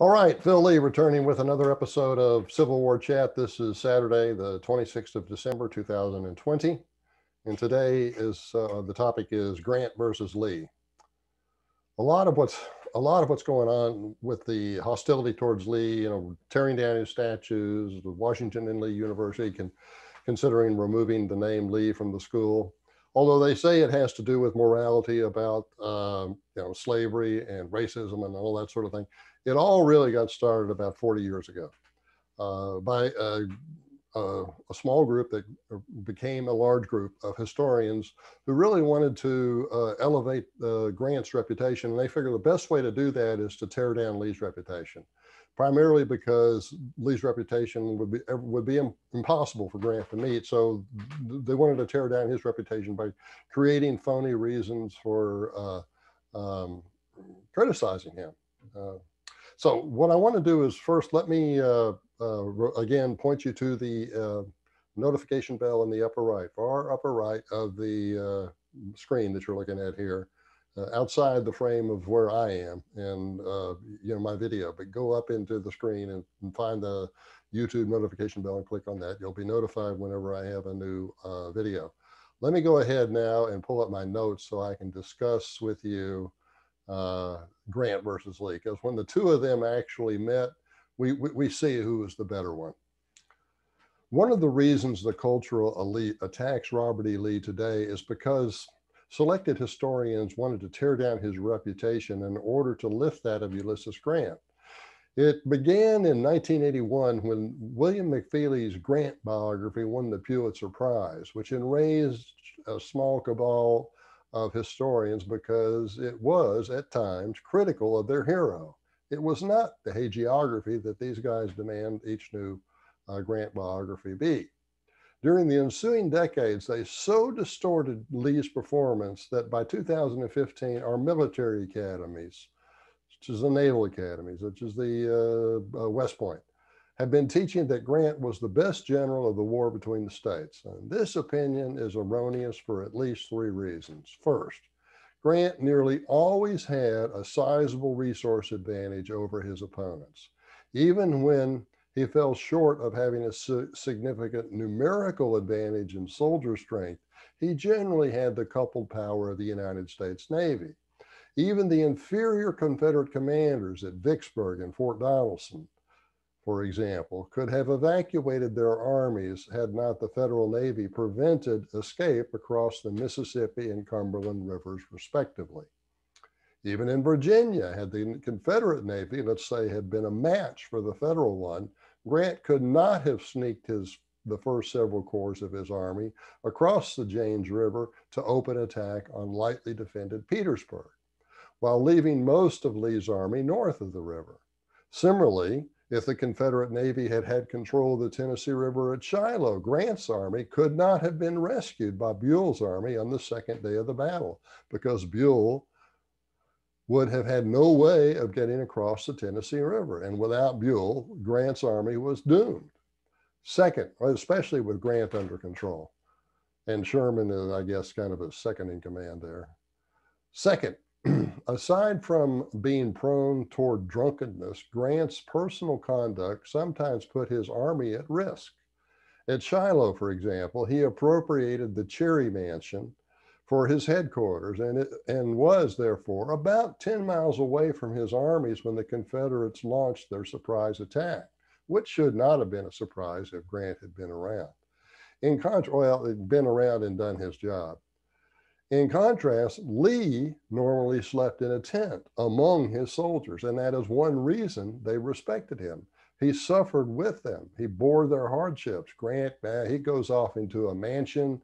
All right, Phil Leigh returning with another episode of Civil War Chat. This is Saturday, the 26th of December, 2020. And today is uh, the topic is Grant versus Lee. A lot of what's a lot of what's going on with the hostility towards Lee, you know, tearing down his statues, the Washington and Lee University can, considering removing the name Lee from the school. Although they say it has to do with morality about um, you know slavery and racism and all that sort of thing. It all really got started about 40 years ago uh, by a, a, a, small group that became a large group of historians who really wanted to uh, elevate uh, Grant's reputation. And they figured the best way to do that is to tear down Lee's reputation, primarily because Lee's reputation would be, would be impossible for Grant to meet. So they wanted to tear down his reputation by creating phony reasons for uh, um, criticizing him. Uh, so what I want to do is first, let me uh, uh, again point you to the uh, notification bell in the upper right, far upper right of the uh, screen that you're looking at here, uh, outside the frame of where I am and uh, you know my video. But go up into the screen and, and, find the YouTube notification bell and click on that. You'll be notified whenever I have a new video. Let me go ahead now and pull up my notes so I can discuss with you uh, Grant versus Lee, because when the two of them actually met, we, we, we see who was the better one. One of the reasons the cultural elite attacks Robert E. Lee today is because selected historians wanted to tear down his reputation in order to lift that of Ulysses Grant. It began in 1981 when William McFeely's Grant biography won the Pulitzer Prize, which enraged a small cabal of historians because it was at times critical of their hero. It was not the hagiography that these guys demand each new uh, Grant biography be. During the ensuing decades, they so distorted Lee's performance that by 2015, our military academies, such as the Naval Academy, such as the uh, uh, West Point, have been teaching that Grant was the best general of the war between the states. And this opinion is erroneous for at least three reasons. First, Grant nearly always had a sizable resource advantage over his opponents. Even when he fell short of having a significant numerical advantage in soldier strength, he generally had the coupled power of the United States Navy. Even the inferior Confederate commanders at Vicksburg and Fort Donelson for example, could have evacuated their armies had not the Federal Navy prevented escape across the Mississippi and Cumberland rivers, respectively. Even in Virginia, had the Confederate Navy, let's say, had been a match for the Federal one, Grant could not have sneaked his the first several corps of his army across the James River to open attack on lightly defended Petersburg, while leaving most of Lee's army north of the river. Similarly, if the Confederate Navy had had control of the Tennessee River at Shiloh, Grant's army could not have been rescued by Buell's army on the second day of the battle because Buell would have had no way of getting across the Tennessee River. And without Buell, Grant's army was doomed. Second, especially with Grant under control. And Sherman is, I guess, kind of a second in command there. Second, aside from being prone toward drunkenness, Grant's personal conduct sometimes put his army at risk. At Shiloh, for example, he appropriated the Cherry Mansion for his headquarters and, it, and was therefore about 10 miles away from his armies when the Confederates launched their surprise attack, which should not have been a surprise if Grant had been around. In contrast, well, he'd been around and done his job. In contrast, Lee normally slept in a tent among his soldiers, and that is one reason they respected him. He suffered with them. He bore their hardships. Grant, uh, he goes off into a mansion,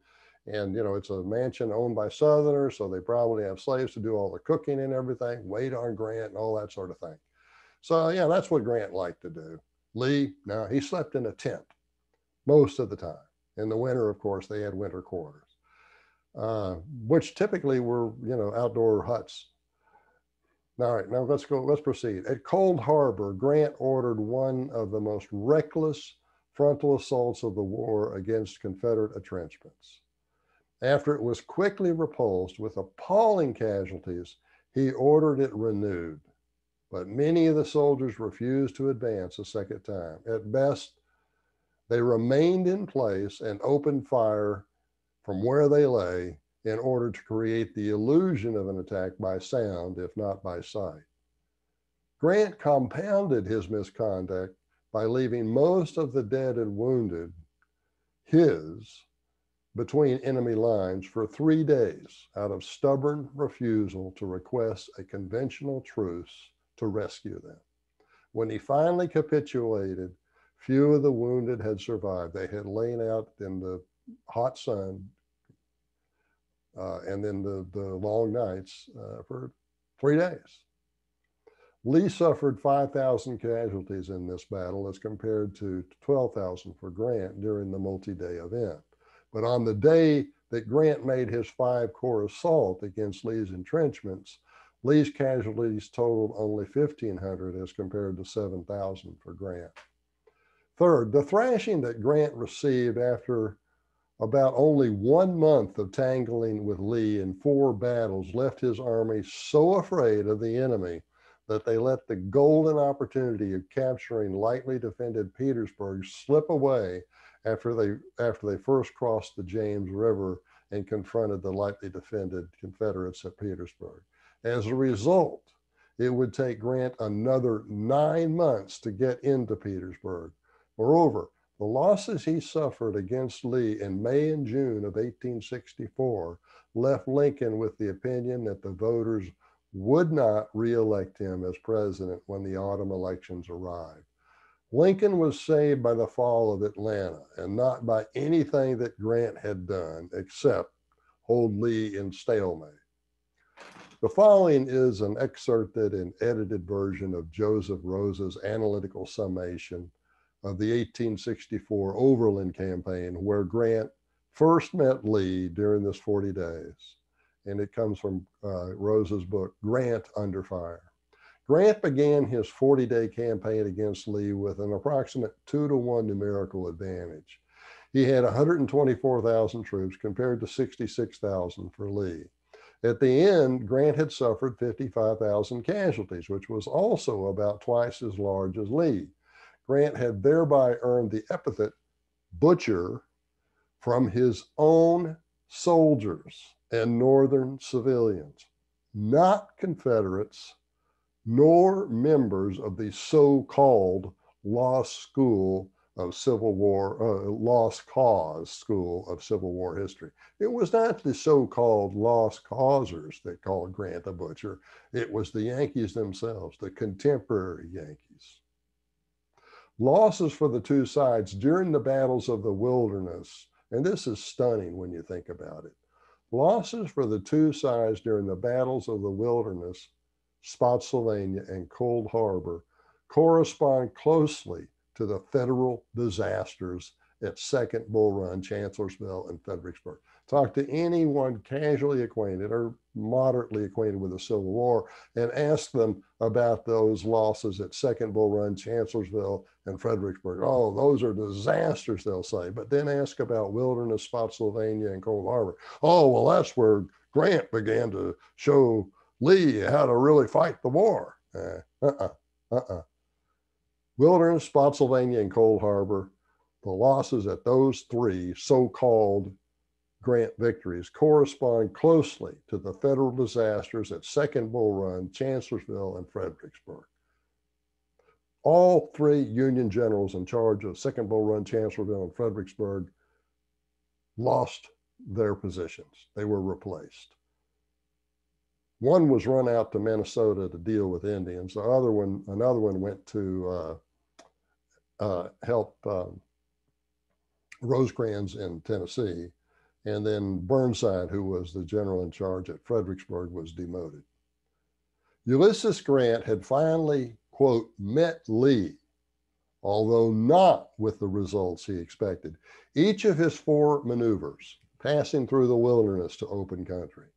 and you know it's a mansion owned by Southerners, so they probably have slaves to do all the cooking and everything, wait on Grant and all that sort of thing. So yeah, that's what Grant liked to do. Lee, now he slept in a tent most of the time. In the winter, of course, they had winter quarters uh, which typically were, you know, outdoor huts. All right, now let's go, let's proceed. At Cold Harbor, Grant ordered one of the most reckless frontal assaults of the war against Confederate entrenchments. After it was quickly repulsed with appalling casualties, he ordered it renewed. but many of the soldiers refused to advance a second time. At best, they remained in place and opened fire from where they lay in order to create the illusion of an attack by sound, if not by sight. Grant compounded his misconduct by leaving most of the dead and wounded, his, between enemy lines for three days out of stubborn refusal to request a conventional truce to rescue them. When he finally capitulated, few of the wounded had survived. They had lain out in the hot sun uh, and then the, the long nights uh, for three days. Lee suffered 5,000 casualties in this battle as compared to 12,000 for Grant during the multi day event. But on the day that Grant made his five corps assault against Lee's entrenchments, Lee's casualties totaled only 1,500 as compared to 7,000 for Grant. Third, the thrashing that Grant received after about only one month of tangling with Lee in four battles left his army so afraid of the enemy that they let the golden opportunity of capturing lightly defended Petersburg slip away after they after they first crossed the James River and confronted the lightly defended Confederates at Petersburg. As a result, it would take Grant another nine months to get into Petersburg. Moreover, the losses he suffered against Lee in May and June of 1864 left Lincoln with the opinion that the voters would not reelect him as president when the autumn elections arrived. Lincoln was saved by the fall of Atlanta and not by anything that Grant had done except hold Lee in stalemate. The following is an excerpted and edited version of Joseph Rose's analytical summation of the 1864 Overland Campaign, where Grant first met Lee during this 40 days. And it comes from uh, Rose's book, Grant Under Fire. Grant began his 40 day campaign against Lee with an approximate two to one numerical advantage. He had 124,000 troops compared to 66,000 for Lee. At the end, Grant had suffered 55,000 casualties, which was also about twice as large as Lee. Grant had thereby earned the epithet butcher from his own soldiers and Northern civilians, not Confederates, nor members of the so called Lost School of Civil War, uh, Lost Cause School of Civil War History. It was not the so called Lost Causers that called Grant a butcher, it was the Yankees themselves, the contemporary Yankees. Losses for the two sides during the battles of the wilderness, and this is stunning when you think about it. Losses for the two sides during the battles of the wilderness, Spotsylvania and Cold Harbor, correspond closely to the federal disasters at Second Bull Run, Chancellorsville, and Fredericksburg. Talk to anyone casually acquainted or moderately acquainted with the Civil War and ask them about those losses at Second Bull Run, Chancellorsville, and Fredericksburg. Oh, those are disasters, they'll say. But then ask about Wilderness, Spotsylvania, and Cold Harbor. Oh, well, that's where Grant began to show Lee how to really fight the war. Uh uh uh uh. Wilderness, Spotsylvania, and Cold Harbor, the losses at those three so called Grant victories correspond closely to the federal disasters at Second Bull Run, Chancellorsville, and Fredericksburg. All three Union generals in charge of Second Bull Run, Chancellorsville, and Fredericksburg lost their positions. They were replaced. One was run out to Minnesota to deal with Indians. The other one, another one, went to uh, uh, help um, Rosecrans in Tennessee and then Burnside, who was the general in charge at Fredericksburg, was demoted. Ulysses Grant had finally, quote, met Lee, although not with the results he expected. Each of his four maneuvers, passing through the wilderness to open country,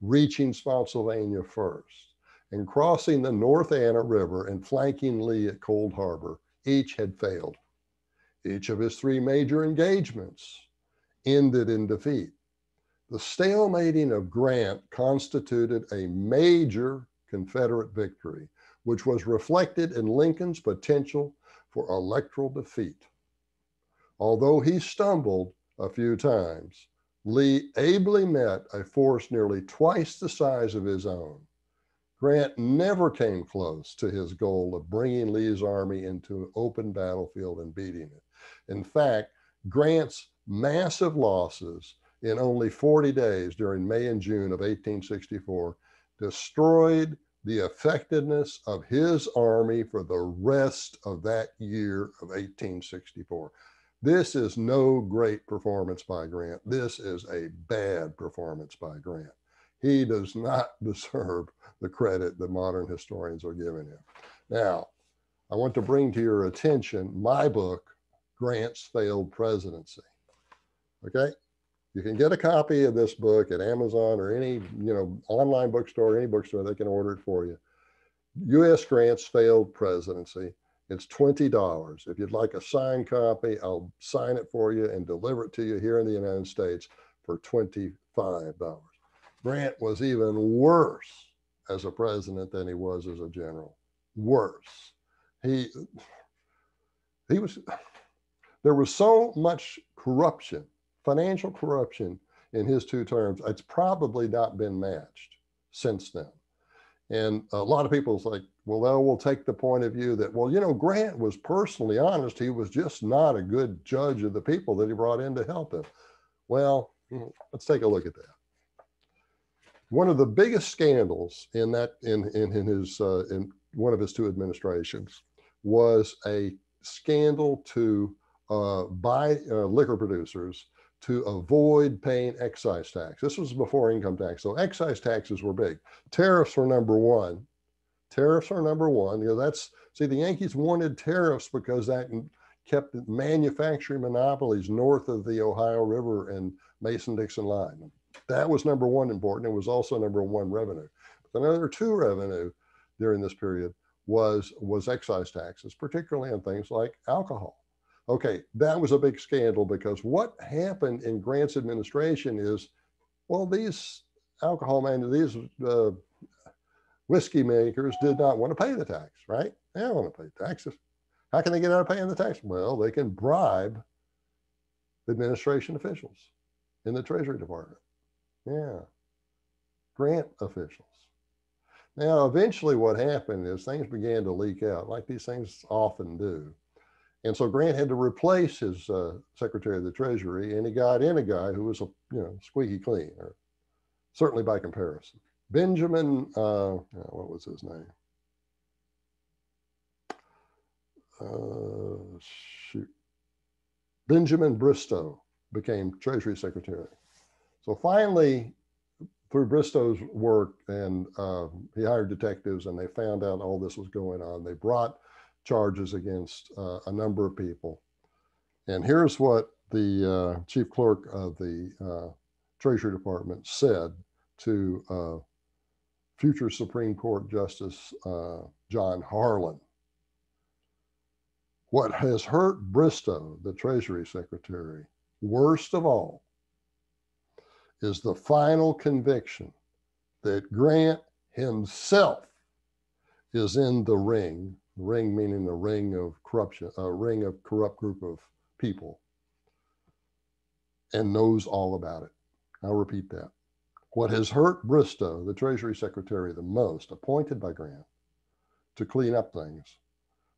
reaching Spotsylvania first, and crossing the North Anna River and flanking Lee at Cold Harbor, each had failed. Each of his three major engagements, ended in defeat. The stalemating of Grant constituted a major Confederate victory, which was reflected in Lincoln's potential for electoral defeat. Although he stumbled a few times, Lee ably met a force nearly twice the size of his own. Grant never came close to his goal of bringing Lee's army into an open battlefield and beating it. In fact, Grant's massive losses in only 40 days during May and June of 1864 destroyed the effectiveness of his army for the rest of that year of 1864. This is no great performance by Grant. This is a bad performance by Grant. He does not deserve the credit that modern historians are giving him. Now, I want to bring to your attention my book, Grant's Failed Presidency. Okay? You can get a copy of this book at Amazon or any, you know, online bookstore, any bookstore, they can order it for you. U.S. Grant's Failed Presidency. It's $20. If you'd like a signed copy, I'll sign it for you and deliver it to you here in the United States for $25. Grant was even worse as a president than he was as a general. Worse. He he was there was so much corruption, financial corruption in his two terms. It's probably not been matched since then. And a lot of people's like, well, they will take the point of view that, well, you know, Grant was personally honest. He was just not a good judge of the people that he brought in to help him. Well, let's take a look at that. One of the biggest scandals in that in in, in his uh, in one of his two administrations was a scandal to uh, buy uh, liquor producers to avoid paying excise tax. This was before income tax, so excise taxes were big. Tariffs were number one. Tariffs are number one. You know that's see the Yankees wanted tariffs because that kept manufacturing monopolies north of the Ohio River and Mason-Dixon line. That was number one important. It was also number one revenue. But another two revenue during this period was was excise taxes, particularly on things like alcohol. Okay, that was a big scandal because what happened in Grant's administration is, well, these alcohol man, these uh, whiskey makers did not want to pay the tax, right? They don't want to pay taxes. How can they get out of paying the tax? Well, they can bribe administration officials in the Treasury Department. Yeah. Grant officials. Now, eventually, what happened is things began to leak out, like these things often do. And so Grant had to replace his uh, Secretary of the Treasury, and he got in a guy who was a you know squeaky clean, or certainly by comparison. Benjamin, uh, what was his name? Uh, shoot, Benjamin Bristow became Treasury Secretary. So finally, through Bristow's work, and uh, he hired detectives, and they found out all this was going on. They brought charges against uh, a number of people. And here's what the uh, chief clerk of the uh, Treasury Department said to uh, future Supreme Court Justice uh, John Harlan. What has hurt Bristow, the Treasury Secretary, worst of all, is the final conviction that Grant himself is in the ring ring meaning the ring of corruption, a ring of corrupt group of people, and knows all about it. I'll repeat that. What has hurt Bristow, the Treasury Secretary, the most, appointed by Grant to clean up things,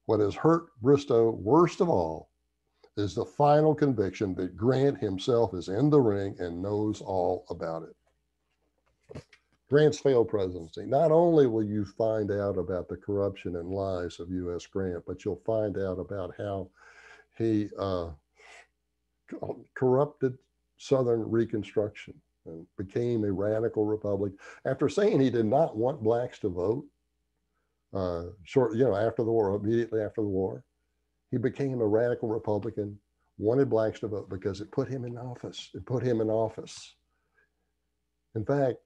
what has hurt Bristow worst of all is the final conviction that Grant himself is in the ring and knows all about it. Grant's failed presidency. Not only will you find out about the corruption and lies of U.S. Grant, but you'll find out about how he uh, corrupted Southern Reconstruction and became a radical republic after saying he did not want blacks to vote. Uh, short, you know, after the war, immediately after the war, he became a radical Republican, wanted blacks to vote because it put him in office. It put him in office. In fact,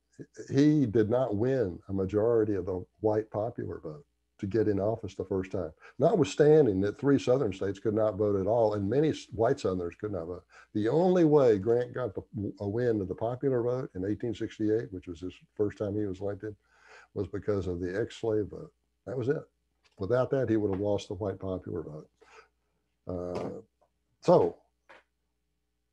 he did not win a majority of the white popular vote to get in office the first time, notwithstanding that three southern states could not vote at all and many white southerners could not vote. The only way Grant got the, a win of the popular vote in 1868, which was his first time he was elected, was because of the ex slave vote. That was it. Without that, he would have lost the white popular vote. Uh, so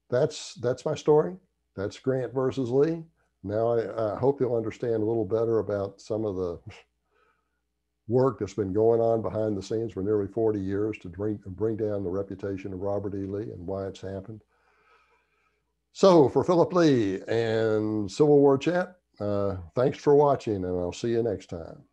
that's that's my story. That's Grant versus Lee. Now I, I hope you'll understand a little better about some of the work that's been going on behind the scenes for nearly 40 years to bring bring down the reputation of Robert E. Lee and why it's happened. So for Philip Leigh and Civil War Chat, uh, thanks for watching, and I'll see you next time.